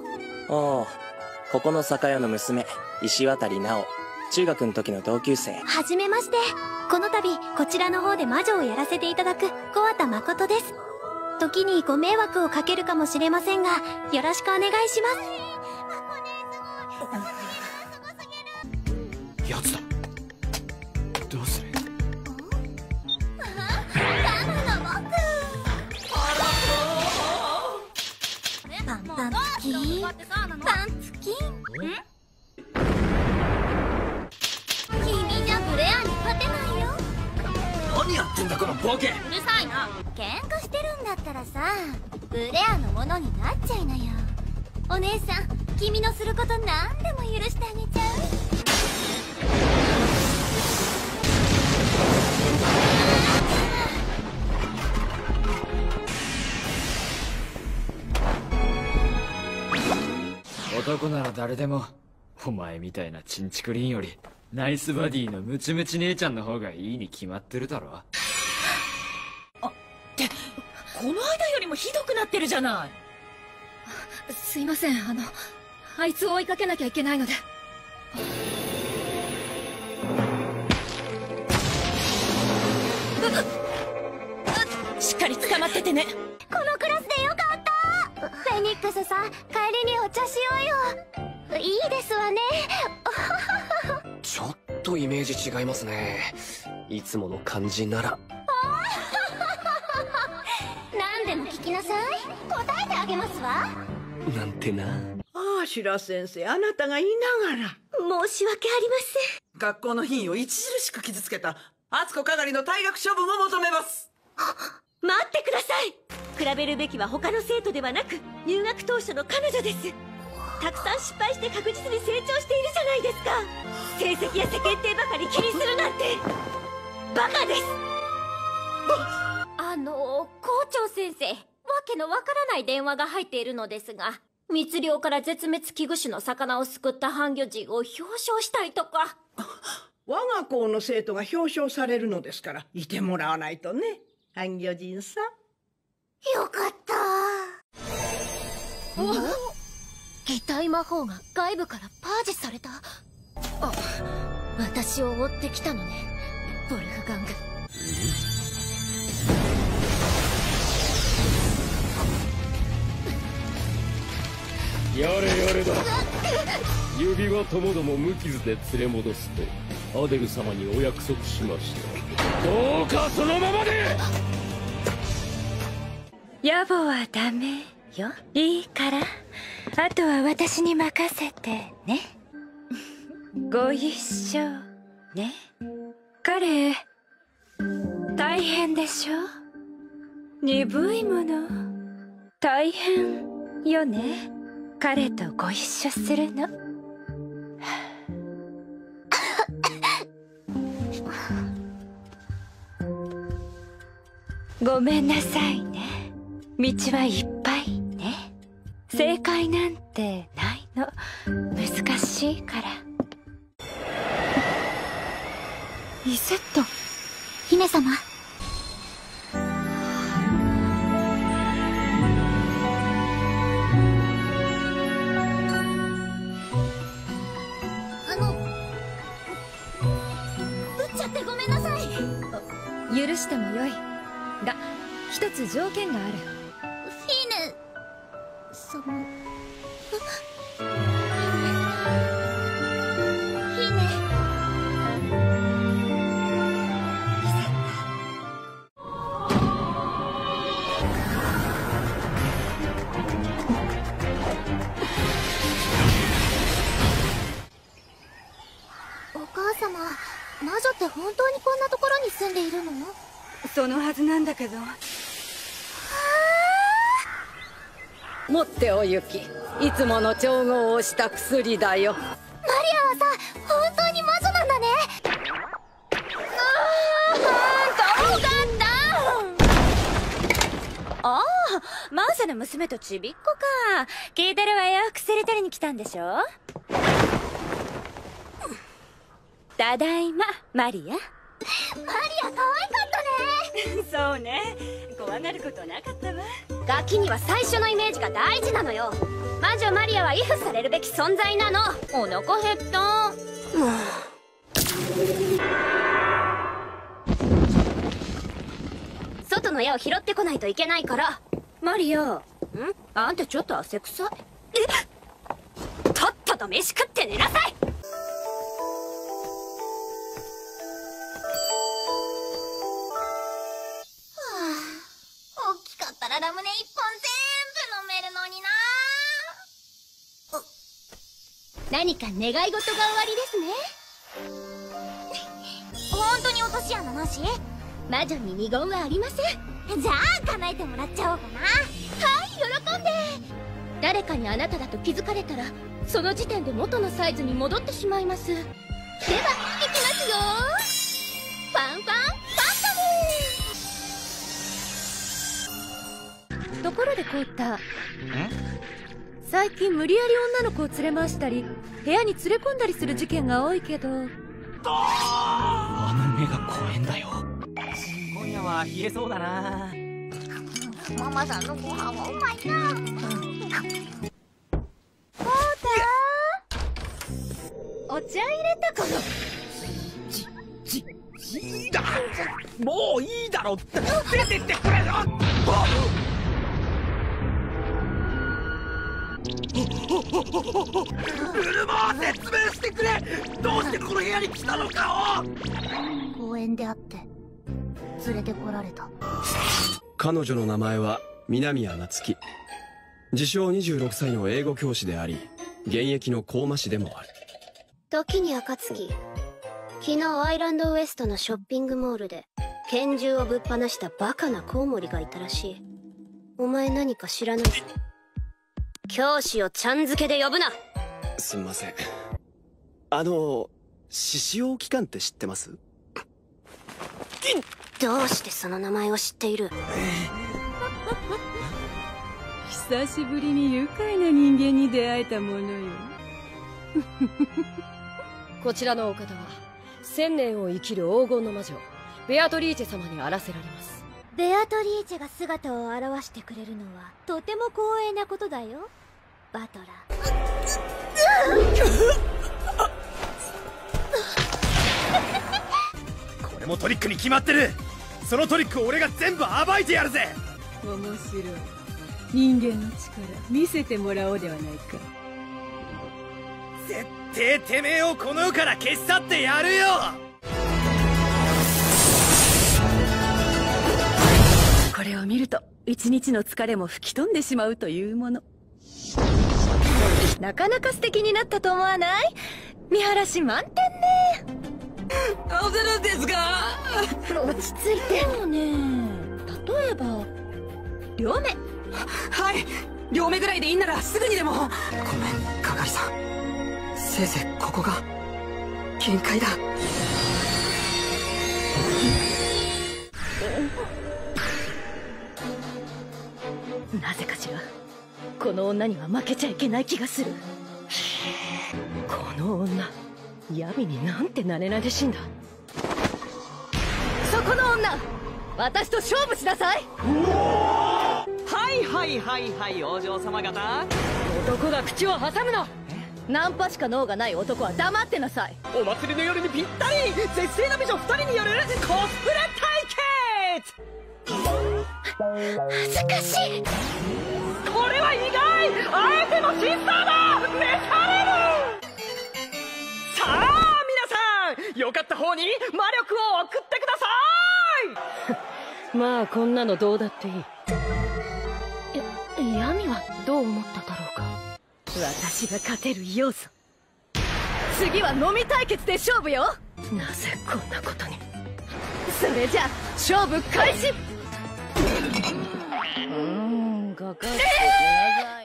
こちらの方はおう。ここの酒屋の娘石渡直中学の時の同級生。はじめまして。この度こちらの方で魔女をやらせていただく小畑誠です。時にご迷惑をかけるかもしれませんがよろしくお願いします。やつだ。どうす何やってんだこのボケ。うるさいな。喧嘩してるんだったらさブレアのものになっちゃいなよ。お姉さん君のすること何でも許してあげちゃう。男なら誰でもお前みたいなチンチクリンよりナイスバディのムチムチ姉ちゃんの方がいいに決まってるだろ。この間よりもひどくなってるじゃない。すいませんあのあいつを追いかけなきゃいけないので。しっかり捕まっててね。このクラスでよかった。フェニックスさん帰りにお茶しようよ。いいですわねとイメージ違いますね。いつもの感じなら。何でも聞きなさい。答えてあげますわ。なんてな。ああ白先生あなたがいながら。申し訳ありません。学校の品位を著しく傷つけた敦子係の退学処分を求めます。待ってください。比べるべきは他の生徒ではなく入学当初の彼女ですたくさん失敗して確実に成長しているじゃないですか。成績や世間体ばかり気にするなんて。バカです。あの校長先生わけのわからない電話が入っているのですが密漁から絶滅危惧種の魚を救った半魚人を表彰したいとか。我が校の生徒が表彰されるのですからいてもらわないとね。半魚人さん。よかった擬態魔法が外部からパージされた？あ私を追ってきたのね。ボルフガングやれやれだ。指輪ともども無傷で連れ戻すとアデル様にお約束しました。どうかそのままで！野暮はダメよ。いいからあとは私に任せてね。ご一緒ね。彼大変でしょ？鈍いもの。大変よね。彼とご一緒するの。ごめんなさいね。道はいっぱい。正解なんてないの。難しいから。リセット。姫様。あの撃っちゃってごめんなさい。許してもよい。が一つ条件があるに住んでいるの？そのはずなんだけど。持ってお行き。いつもの調合をした薬だよ。マリアはさ本当に魔女なんだね。あーどうだったああマーサの娘とちびっこか。聞いてるわよ薬取りに来たんでしょ？ただいまマリアマリア可愛かったね。そうね。怖がることなかったわ。ガキには最初のイメージが大事なのよ。魔女マリアはイフされるべき存在なの。お腹減った 外の矢を拾ってこないといけないから。マリア。ん？あんたちょっと汗臭い。え？っとっとと飯食って寝なさい。何か願い事が終わりですね。本当に落とし穴なし？魔女に二言はありません。じゃあ叶えてもらっちゃおうかな。はい喜んで。誰かにあなただと気づかれたらその時点で元のサイズに戻ってしまいます。では行きますよ。ファンファンファンカム。ところでコータ最近無理やり女の子を連れ回したり部屋に連れ込んだりする事件が多いけど。あの目が怖えんだよ。今夜は冷えそうだな。ママさんのご飯はうまいな。コータお茶入れたかな？いいだもういいだろ出てってくれよルルマ説明してくれ。どうしてこの部屋に来たのかを。公園で会って連れてこられた。彼女の名前は南谷夏樹自称26歳の英語教師であり現役の高魔師でもある。時に暁昨日アイランドウエストのショッピングモールで拳銃をぶっ放したバカなコウモリがいたらしい。お前何か知らない？教師をちゃん付けで呼ぶな。すんません。あの獅子王機関って知ってます？どうしてその名前を知っている？久しぶりに愉快な人間に出会えたものよ。こちらのお方は千年を生きる黄金の魔女ベアトリーチェ様にあらせられますベアトリーチェが姿を現してくれるのはとても光栄なことだよ。バトラ これもトリックに決まってる。そのトリックを俺が全部暴いてやるぜ。面白い。人間の力見せてもらおうではないか。絶対てめえをこの世から消し去ってやるよこれを見ると一日の疲れも吹き飛んでしまうというもの。なかなか素敵になったと思わない？見晴らし満点ね。どうするんですか？落ち着いて。もね。例えば？両目。はい。両目ぐらいでいいんならすぐにでも。ごめん係さん。せいぜいここが限界だなぜかしら。この女には負けちゃいけない気がする。この女。闇になんてなれなでしいんだ。そこの女私と勝負しなさい。はいはいはいはいお嬢様方。男が口を挟むのナンパしか脳がない男は黙ってなさい。お祭りの夜にぴったり絶世の美女2人によるコスプレ対決恥ずかしい。これは意外。あえてのシスターだ。召される。さあ皆さん。よかった方に魔力を送ってください。まあこんなのどうだっていい。や闇はどう思っただろうか。私が勝てる要素。次は飲み対決で勝負よ。なぜこんなことに。それじゃあ勝負開始哥哥姐姐个